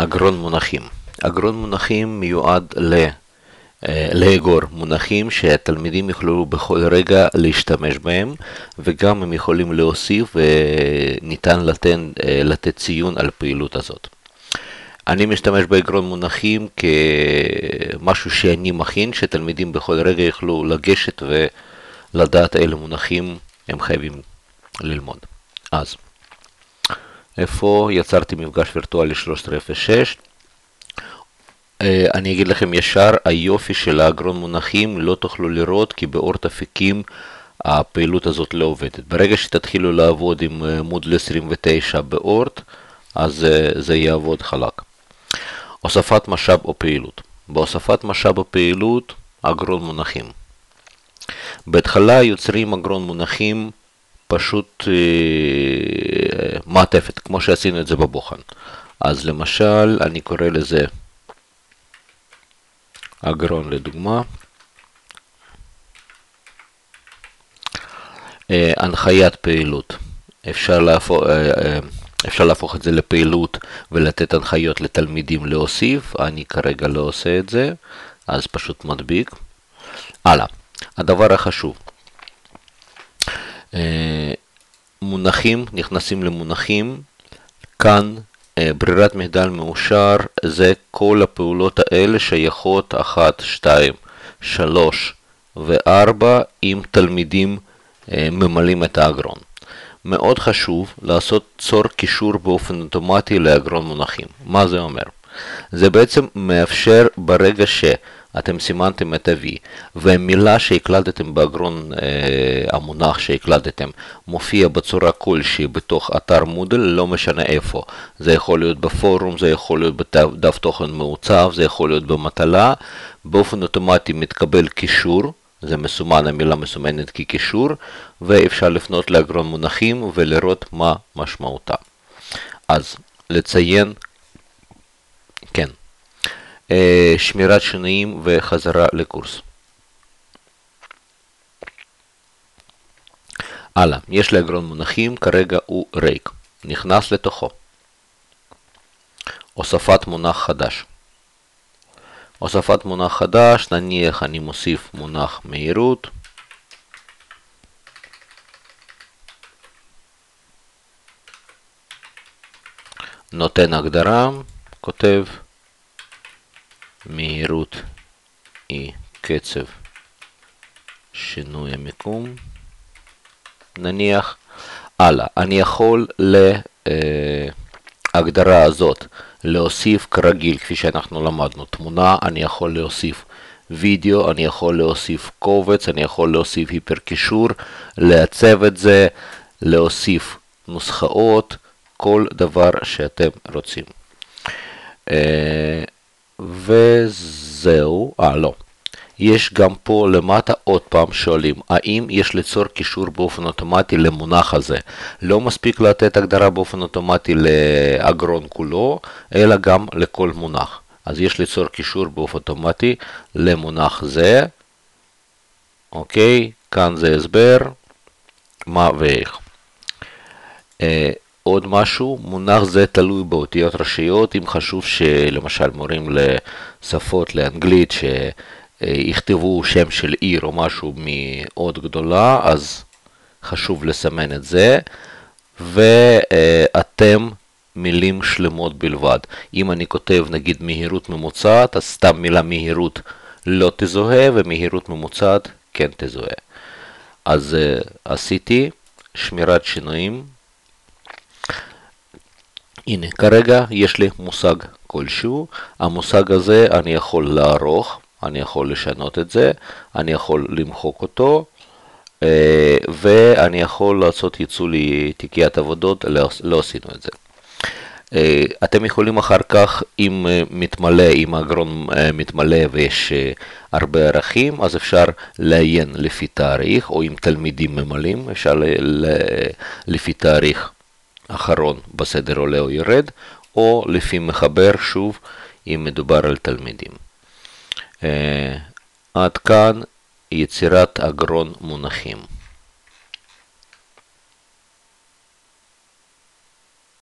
אגרון מונחים. אגרון מונחים מיועד ל... לאגור מונחים שהתלמידים יוכלו בכל רגע להשתמש בהם וגם הם יכולים להוסיף וניתן לתת, לתת ציון על הפעילות הזאת. אני משתמש באגרון מונחים כמשהו שאני מכין, שתלמידים בכל רגע יוכלו לגשת ולדעת אילו מונחים הם חייבים ללמוד. אז, איפה יצרתי מפגש וירטואלי 1306? אה, אני אגיד לכם ישר, היופי של האגרון מונחים לא תוכלו לראות כי באורט אפיקים הפעילות הזאת לא עובדת. ברגע שתתחילו לעבוד עם אה, מודל 29 באורט, אז אה, זה יעבוד חלק. הוספת משאב או פעילות. בהוספת משאב או פעילות, אגרון מונחים. בהתחלה יוצרים אגרון מונחים פשוט אה, מעטפת, כמו שעשינו את זה בבוחן. אז למשל, אני קורא לזה אגרון לדוגמה. אה, הנחיית פעילות. אפשר להפוך, אה, אפשר להפוך את זה לפעילות ולתת הנחיות לתלמידים להוסיף, אני כרגע לא עושה את זה, אז פשוט מדביק. הלאה, הדבר החשוב, מונחים, נכנסים למונחים, כאן אה, ברירת מחדל מאושר זה כל הפעולות האלה שייכות 1, 2, 3 ו-4 אם תלמידים אה, ממלאים את האגרון. מאוד חשוב לעשות צור קישור באופן אוטומטי לאגרון מונחים. מה זה אומר? זה בעצם מאפשר ברגע ש... אתם סימנתם את ה-V, והמילה שהקלדתם באגרון אה, המונח שהקלדתם מופיע בצורה כלשהי בתוך אתר מודל, לא משנה איפה. זה יכול להיות בפורום, זה יכול להיות בדף תוכן מעוצב, זה יכול להיות במטלה. באופן אוטומטי מתקבל קישור, זה מסומן, המילה מסומנת כקישור, ואפשר לפנות לאגרון מונחים ולראות מה משמעותה. אז לציין, כן. אה, שמירת שינויים וחזרה לקורס. הלאה, יש לאגרון מונחים, כרגע הוא ריק, נכנס לתוכו. הוספת מונח חדש. הוספת מונח חדש, נניח אני מוסיף מונח מהירות. נותן הגדרה, כותב מהירות היא קצב שינוי המיקום. נניח, הלאה, אני יכול להגדרה הזאת להוסיף כרגיל, כפי שאנחנו למדנו, תמונה, אני יכול להוסיף וידאו, אני יכול להוסיף קובץ, אני יכול להוסיף היפר-קישור, לעצב את זה, להוסיף נוסחאות, כל דבר שאתם רוצים. אה, וזהו, אה לא. יש גם פה למטה עוד פעם שואלים, האם יש ליצור קישור באופן אוטומטי למונח הזה? לא מספיק לתת הגדרה באופן אוטומטי לאגרון כולו, אלא גם לכל מונח. אז יש ליצור קישור באופן אוטומטי למונח זה, אוקיי? כאן זה הסבר, מה ואיך. עוד משהו, מונח זה תלוי באותיות ראשיות, אם חשוב שלמשל מורים לשפות לאנגלית שיכתבו שם של עיר או משהו מאוד גדולה, אז חשוב לסמן את זה, ואתם מילים שלמות בלבד. אם אני כותב נגיד מהירות ממוצעת, אז סתם מילה מהירות לא תזוהה, ומהירות ממוצעת כן תזוהה. אז עשיתי שמירת שינויים. הנה, כרגע יש לי מושג כלשהו, המושג הזה אני יכול לערוך, אני יכול לשנות את זה, אני יכול למחוק אותו, אה, ואני יכול לעשות ייצוא לתיקיית עבודות, לא, לא עשינו את זה. אה, אתם יכולים אחר כך, אם אה, מתמלא, אם האגרון מתמלא ויש הרבה ערכים, אז אפשר לעיין לפי תאריך, או אם תלמידים ממלאים, אפשר לפי תאריך אחרון בסדר עולה או יורד, או לפי מחבר, שוב, אם מדובר על תלמידים. Uh, עד כאן יצירת אגרון מונחים.